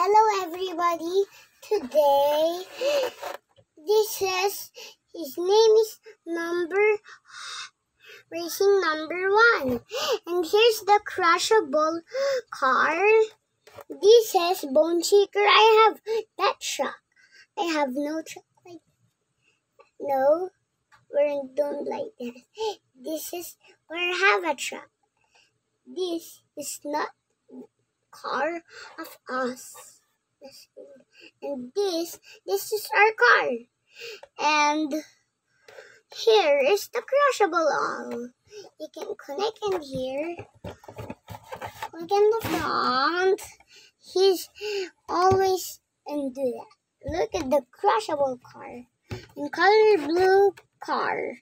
Hello everybody. Today this is his name is number racing number one. And here's the crushable car. This is Bone Shaker. I have that truck. I have no truck like no we don't like that. This is where I have a truck. This is not car of us. And this, this is our car. And here is the crushable all. You can connect in here. Look in the front. He's always in do that. Look at the crushable car. In color blue car.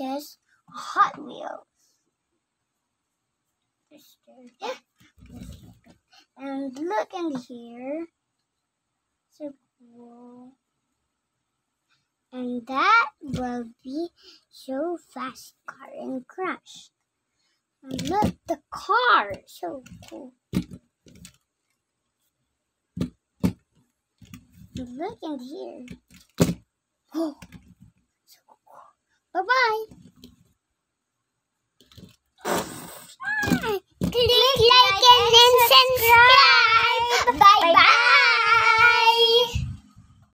Is Hot Wheels. And look in here. So cool. And that will be so fast car and crash. And look the car. So cool. And look in here. Bye-bye. Click like and subscribe. Bye-bye.